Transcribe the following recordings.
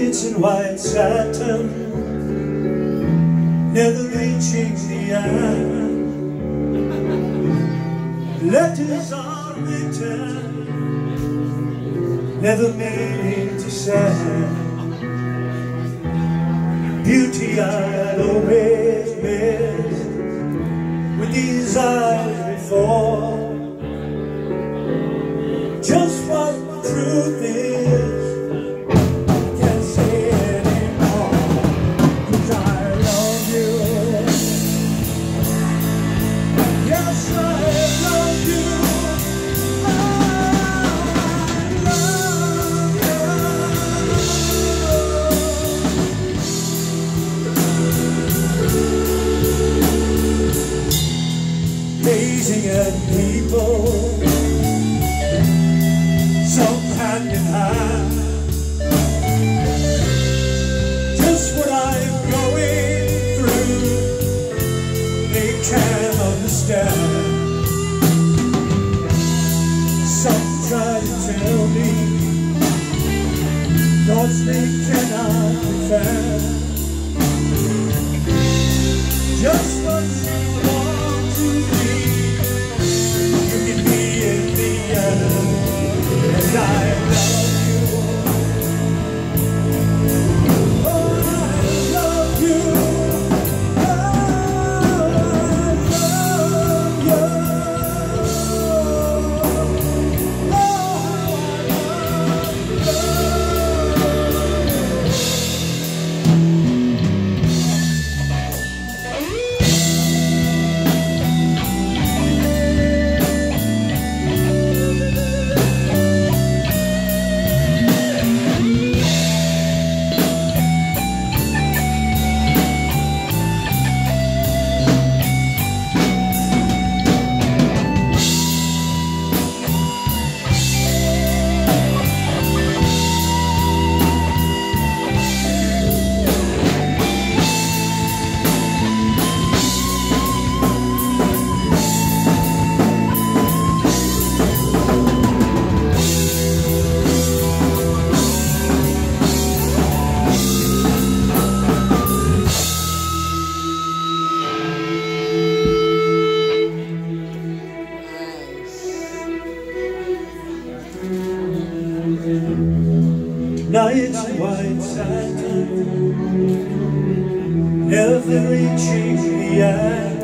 Nights in white satin Never reaching the end. Letters are written Never meaning to send Beauty I'd always missed With these eyes before Gazing at people. Some hand in hand. Just what I'm going through. They can't understand. Some try to tell me Thoughts they cannot defend Just Nights white satin Never reaching the end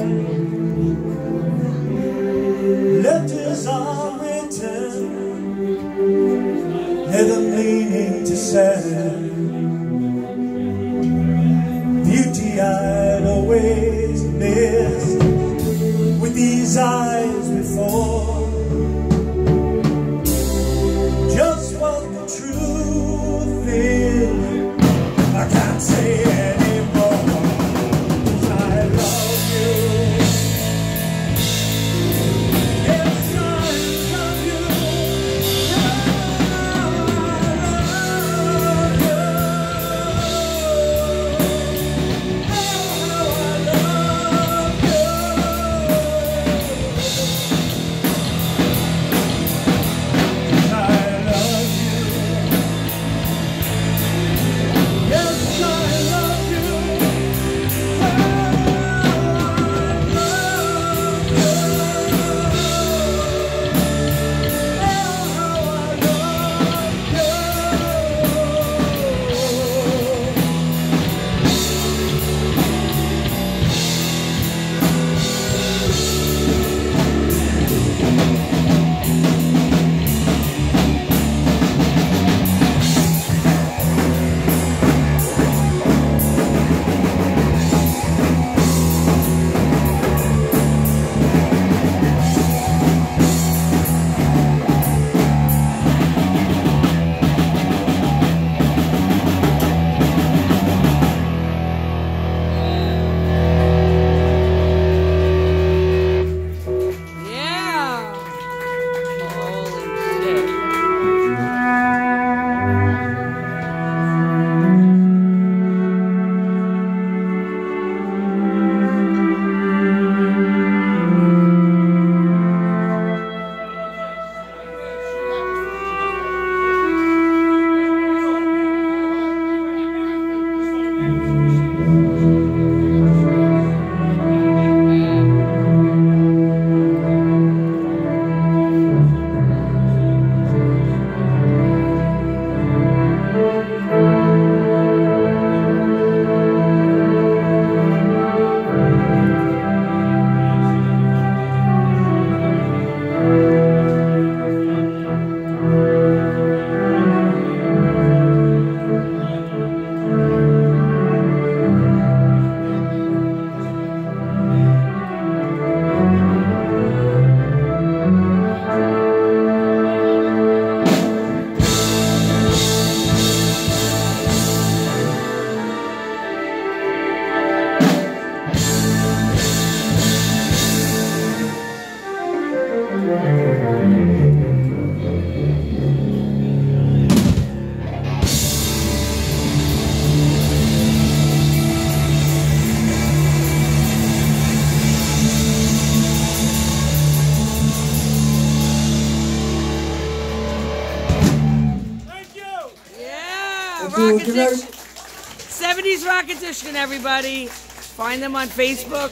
Rock Do- do Addiction. 70s Rock Addiction, everybody. Find them on Facebook.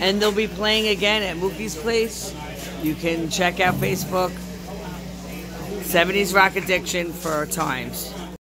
And they'll be playing again at Mookie's Place. You can check out Facebook. 70s Rock Addiction for times.